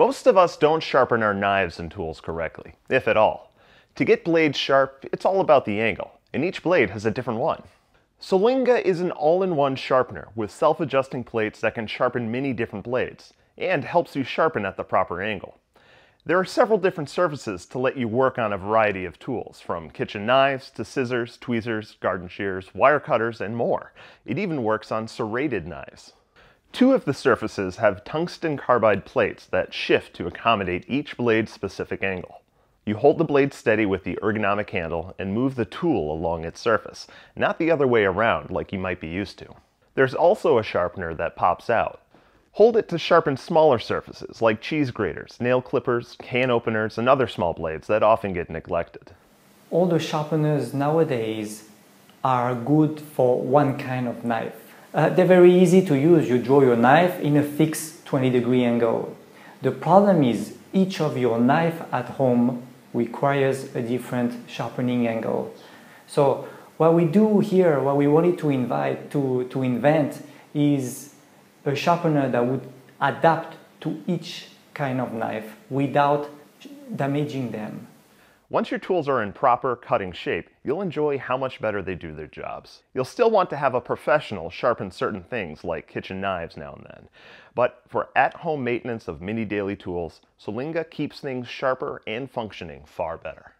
Most of us don't sharpen our knives and tools correctly, if at all. To get blades sharp, it's all about the angle, and each blade has a different one. Sol.inge is an all-in-one sharpener with self-adjusting plates that can sharpen many different blades, and helps you sharpen at the proper angle. There are several different surfaces to let you work on a variety of tools, from kitchen knives to scissors, tweezers, garden shears, wire cutters, and more. It even works on serrated knives. Two of the surfaces have tungsten carbide plates that shift to accommodate each blade's specific angle. You hold the blade steady with the ergonomic handle and move the tool along its surface, not the other way around like you might be used to. There's also a sharpener that pops out. Hold it to sharpen smaller surfaces like cheese graters, nail clippers, can openers, and other small blades that often get neglected. All the sharpeners nowadays are good for one kind of knife. Uh, they're very easy to use. You draw your knife in a fixed 20 degree angle. The problem is each of your knife at home requires a different sharpening angle. So what we do here, what we wanted to invite to, to invent is a sharpener that would adapt to each kind of knife without damaging them. Once your tools are in proper cutting shape, you'll enjoy how much better they do their jobs. You'll still want to have a professional sharpen certain things like kitchen knives now and then. But for at-home maintenance of mini daily tools, Sol.inge keeps things sharper and functioning far better.